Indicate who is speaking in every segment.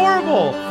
Speaker 1: adorable.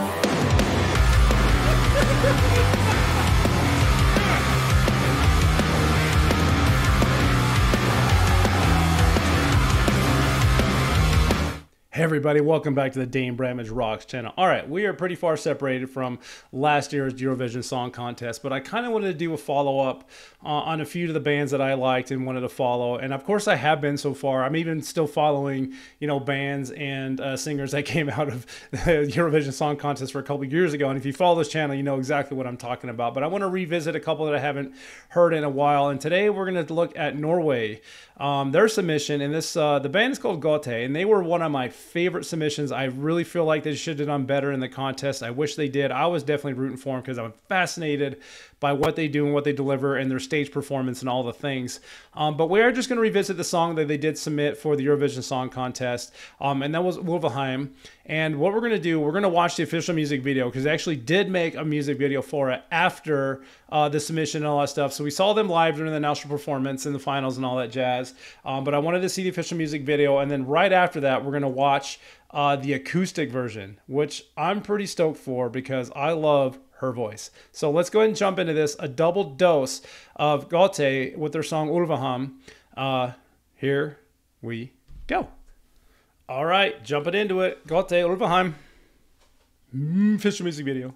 Speaker 1: Everybody, welcome back to the Dane Bramage Rocks channel. All right, we are pretty far separated from last year's Eurovision Song Contest, but I kind of wanted to do a follow-up uh, on a few of the bands that I liked and wanted to follow. And of course I have been so far. I'm even still following, you know, bands and uh, singers that came out of the Eurovision Song Contest for a couple years ago. And if you follow this channel, you know exactly what I'm talking about. But I want to revisit a couple that I haven't heard in a while. And today we're going to look at Norway. Um, their submission, and this uh, the band is called Gåte, and they were one of my favorite submissions. I really feel like they should have done better in the contest. I wish they did. I was definitely rooting for them because I'm fascinated by what they do and what they deliver and their stage performance and all the things. Um, but we are just going to revisit the song that they did submit for the Eurovision Song Contest, um, and that was Ulveham. And what we're going to do, we're going to watch the official music video because they actually did make a music video for it after uh, the submission and all that stuff. So we saw them live during the national performance in the finals and all that jazz. Um, but I wanted to see the official music video, and then right after that, we're going to watch uh, the acoustic version, which I'm pretty stoked for because I love her voice. So let's go ahead and jump into this. A double dose of Gåte with their song Ulveham. Uh, here we go. All right, jumping into it. Gåte Ulveham. Mm, official music video.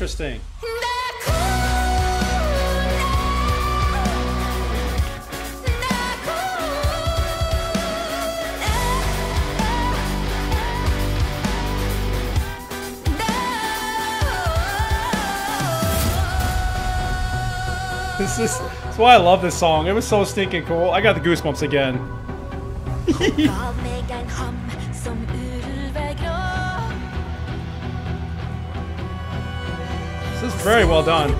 Speaker 1: Interesting. This is that's why I love this song. It was so stinking cool. I got the goosebumps again. very well done.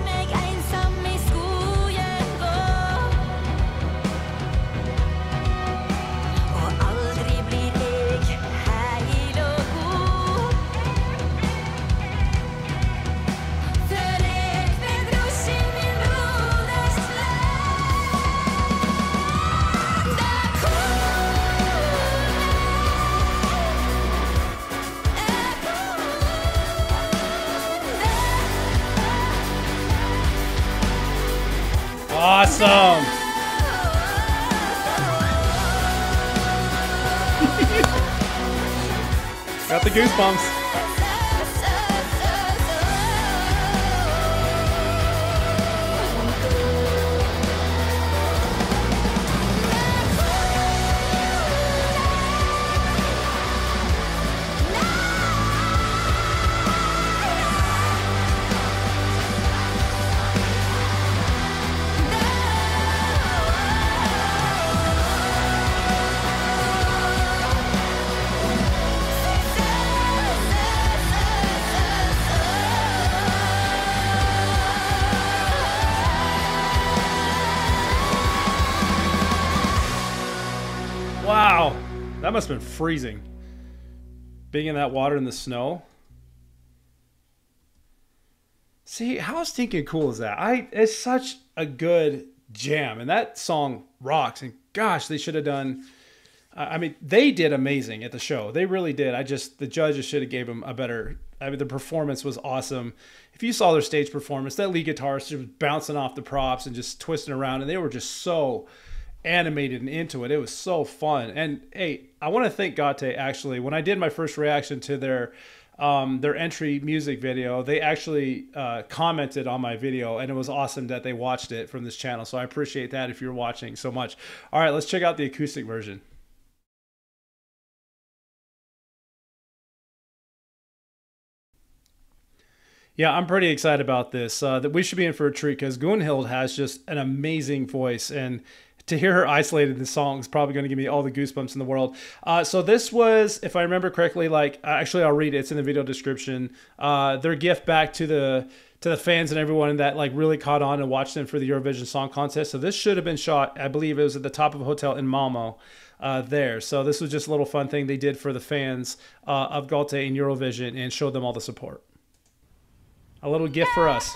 Speaker 1: Awesome. Got the goosebumps. That must have been freezing. Being in that water in the snow. See, how stinking cool is that? I it's such a good jam, and that song rocks. And gosh, they should have done. I mean, they did amazing at the show. They really did. I just the judges should have gave them a better. I mean, the performance was awesome. If you saw their stage performance, that lead guitarist was bouncing off the props and just twisting around, and they were just so animated and into it. It was so fun. And hey, I want to thank Gåte actually. When I did my first reaction to their um, their entry music video, they actually uh, commented on my video, and it was awesome that they watched it from this channel. So I appreciate that if you're watching so much. All right, let's check out the acoustic version. Yeah, I'm pretty excited about this. Uh, that we should be in for a treat because Gunnhild has just an amazing voice, and to hear her isolated the song is probably going to give me all the goosebumps in the world. Uh, so this was, if I remember correctly, like actually I'll read it. It's in the video description. Uh, their gift back to the to the fans and everyone that like really caught on and watched them for the Eurovision Song Contest. So this should have been shot. I believe it was at the top of a hotel in Malmo. Uh, there. So this was just a little fun thing they did for the fans uh, of Gåte and Eurovision and showed them all the support. A little gift for us.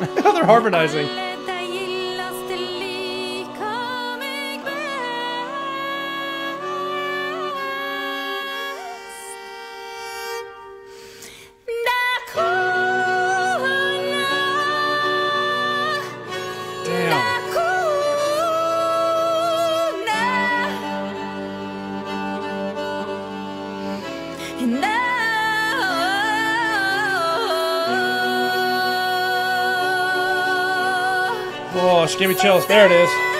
Speaker 1: They're harmonizing. Oh, give me chills. There it is.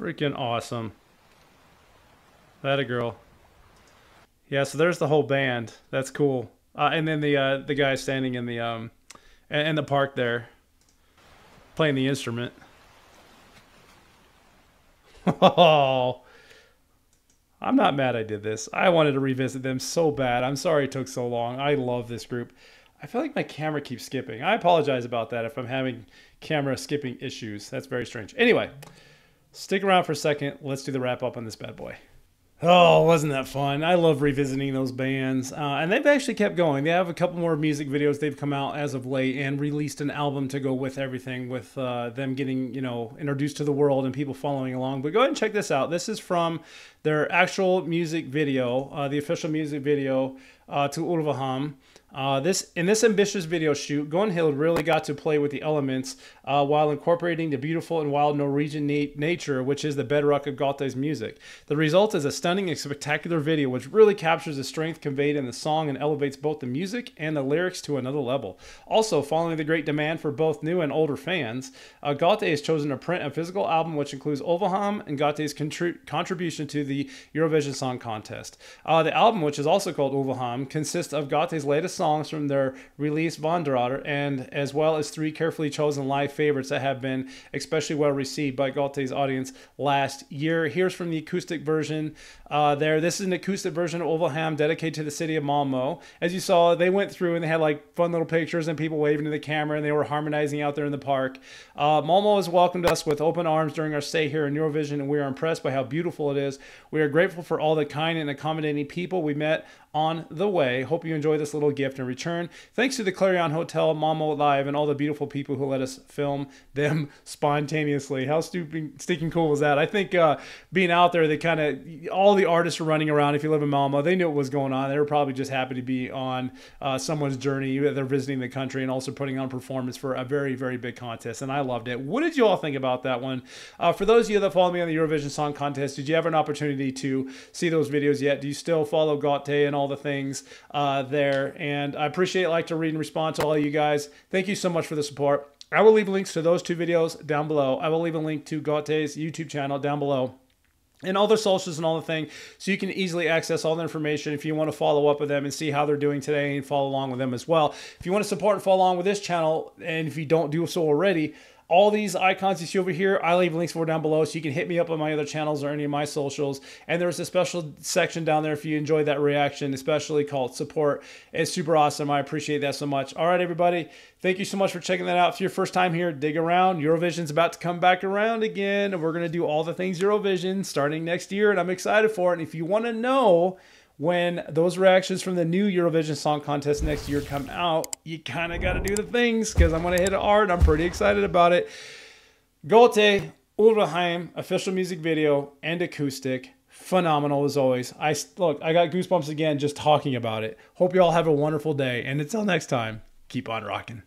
Speaker 1: Freaking awesome. That a girl. Yeah, so there's the whole band. That's cool. Uh, and then the uh, the guy standing in the um in the park there, playing the instrument. Oh, I'm not mad I did this. I wanted to revisit them so bad. I'm sorry it took so long. I love this group. I feel like my camera keeps skipping. I apologize about that if I'm having camera skipping issues. That's very strange. Anyway. Stick around for a second. Let's do the wrap up on this bad boy. Oh, wasn't that fun? I love revisiting those bands. Uh, and they've actually kept going. They have a couple more music videos they've come out as of late and released an album to go with everything, with uh, them getting, you know, introduced to the world and people following along. But go ahead and check this out. This is from their actual music video, uh, the official music video uh, to Ulveham. Uh, this in this ambitious video shoot, Gunnhild really got to play with the elements uh, while incorporating the beautiful and wild Norwegian na nature, which is the bedrock of Gåte's music. The result is a stunning and spectacular video, which really captures the strength conveyed in the song and elevates both the music and the lyrics to another level. Also, following the great demand for both new and older fans, uh, has chosen to print a physical album which includes Ulveham and Gåte's contribution to the Eurovision Song Contest. Uh, the album, which is also called Ulveham, consists of Gåte's latest songs from their release Wanderer, and as well as three carefully chosen live favorites that have been especially well received by Gåte's audience last year. Here's from the acoustic version uh, there. This is an acoustic version of Ulveham dedicated to the city of Malmo. As you saw, they went through and they had like fun little pictures and people waving to the camera and they were harmonizing out there in the park. Uh, Malmo has welcomed us with open arms during our stay here in Eurovision and we are impressed by how beautiful it is. We are grateful for all the kind and accommodating people we met on the way. Hope you enjoy this little gift in return. Thanks to the Clarion Hotel, Malmo Live, and all the beautiful people who let us film them spontaneously. How stupid, stinking cool was that? I think uh, being out there, they kind of, all the artists were running around. If you live in Malmo, they knew what was going on. They were probably just happy to be on uh, someone's journey. They're visiting the country and also putting on performance for a very, very big contest. And I loved it. What did you all think about that one? Uh, for those of you that follow me on the Eurovision Song Contest, did you have an opportunity to see those videos yet? Do you still follow Gåte and all the things uh, there? And I appreciate, like to read and respond to all you guys. Thank you so much for the support. I will leave links to those two videos down below. I will leave a link to Gåte's YouTube channel down below and all their socials and all the thing so you can easily access all the information if you want to follow up with them and see how they're doing today and follow along with them as well if you want to support and follow along with this channel and if you don't do so already all these icons you see over here, I leave links for down below so you can hit me up on my other channels or any of my socials. And there's a special section down there if you enjoyed that reaction, especially called support. It's super awesome. I appreciate that so much. All right, everybody. Thank you so much for checking that out. If your first time here, dig around. Eurovision's about to come back around again. And we're going to do all the things Eurovision starting next year. And I'm excited for it. And if you want to know, when those reactions from the new Eurovision Song Contest next year come out, you kind of got to do the things because I'm going to hit it hard. I'm pretty excited about it. Gåte, Ulveham, official music video and acoustic. Phenomenal as always. I look, I got goosebumps again just talking about it. Hope you all have a wonderful day, and until next time, keep on rocking.